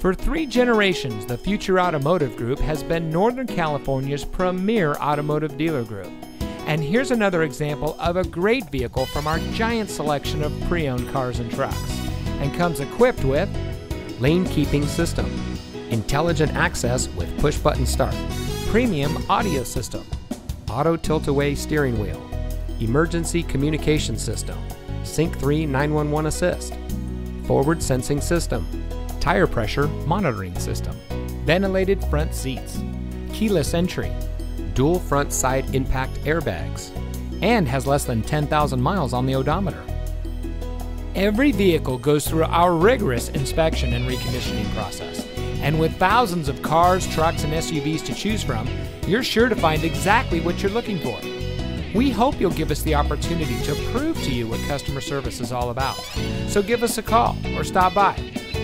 For three generations, the Future Automotive Group has been Northern California's premier automotive dealer group. And here's another example of a great vehicle from our giant selection of pre owned cars and trucks. And comes equipped with lane keeping system, intelligent access with push button start, premium audio system, auto tilt away steering wheel, emergency communication system, Sync 3 911 assist, forward sensing system, tire pressure monitoring system, ventilated front seats, keyless entry, dual front side impact airbags, and has less than 10,000 miles on the odometer. Every vehicle goes through our rigorous inspection and reconditioning process. And with thousands of cars, trucks, and SUVs to choose from, you're sure to find exactly what you're looking for. We hope you'll give us the opportunity to prove to you what customer service is all about. So give us a call or stop by.